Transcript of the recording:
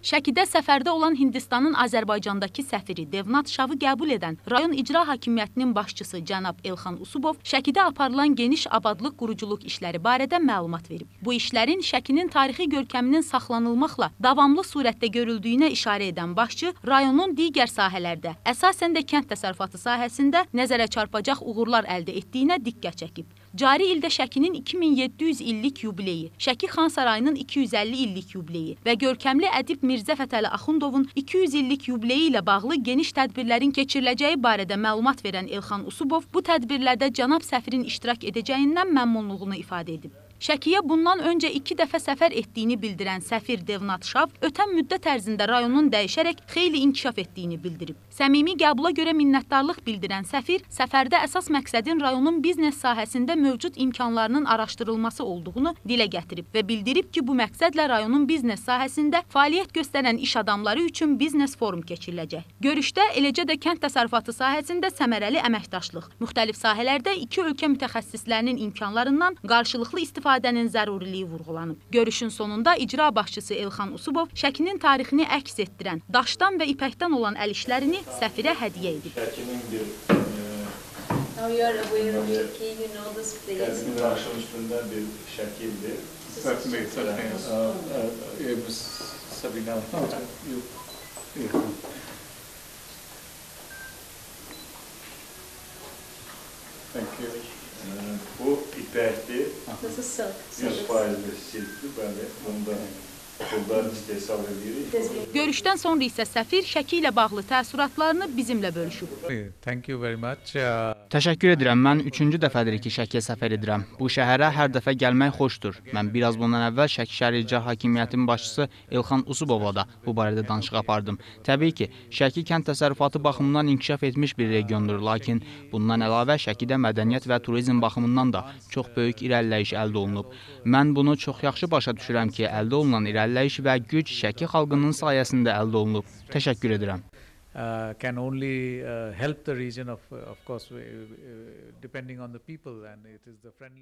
Şəkidə səfərdə olan Hindistanın Azərbaycandakı səfiri Devnat Şavı qəbul edən rayon icra hakimiyyətinin başçısı cənab Elxan Usubov Şəkidə aparılan geniş abadlıq quruculuq işləri barədə məlumat verib. Bu işlərin Şəkinin tarixi görkəminin saxlanılmaqla davamlı surətdə görüldüyünə işarə edən başçı rayonun digər sahələrdə, əsasən də kənd təsərrüfatı sahəsində nəzərə çarpacaq uğurlar əldə etdiyinə diqqət çəkib. Cari ildə Şəkinin 2700 illik yubileyi, Şəki Xan Sarayının 250 illik yubileyi və görkəmli ədib Mirzə Fətəli Axundovun 200 illik yubileyi ilə bağlı geniş tədbirlərin keçiriləcəyi barədə məlumat verən Elxan Usubov bu tədbirlərdə cənab səfirin iştirak edəcəyindən məmnunluğunu ifadə edib. Şəkiyə bundan öncə iki dəfə səfər etdiyini bildirən səfir Devnat Şav ötən müddət ərzində rayonun dəyişərək xeyli inkişaf etdiyini bildirib. Səmimi qəbula görə minnətdarlıq bildirən səfir səfərdə əsas məqsədin rayonun biznes sahəsində mövcud imkanlarının araşdırılması olduğunu dilə gətirib və bildirib ki, bu məqsədlə rayonun biznes sahəsində fəaliyyət göstərən iş adamları üçün biznes forum keçiriləcək. Görüşdə eləcə də kənd təsərrüfatı sahəsində səmərəli əməkdaşlıq, müxtəlif sahələrdə iki ölkə mütəxəssislərinin imkanlarından qarşılıqlı istifadənin zəruriliyi vurğulanıb. Görüşün sonunda icra başçısı Elxan Usubov Şəkinin tarixini əks etdirən daşdan və ipəkdən olan əl işlərini səfirə hədiyyə edib. Şəkinin bir e. Qədim daşın üstündə bir şəkildir. Uh, it was Sabina. You, ə, thank you. Bu ipəkdir, is silk. 100 faizli silkdir, bəli. Bunda burada istehsal edirik. Görüşdən sonra isə səfir Şəki ilə bağlı təəssüratlarını bizimlə bölüşüb. Thank you very much. Uh, Təşəkkür edirəm. Mən 3-cü dəfədir ki, Şəkiyə səfər edirəm. Bu şəhərə hər dəfə gəlmək xoşdur. Mən biraz bundan əvvəl Şəki şəhər icra hakimiyyətinin başçısı Elxan Usubova da bu barədə danışıq apardım. Təbii ki, Şəki kənd təsərrüfatı baxımından inkişaf etmiş bir regiondur, lakin bundan əlavə Şəkidə mədəniyyət və turizm baxımından da çox böyük irəliləyiş əldə olunub. Mən bunu çox yaxşı başa düşürəm ki, əldə olunan irəliləyiş və güc Şəki xalqının sayəsində əldə olunub. Təşəkkür edirəm. uh, can only uh, help the region of, of course, depending on the people, and it is the friendly.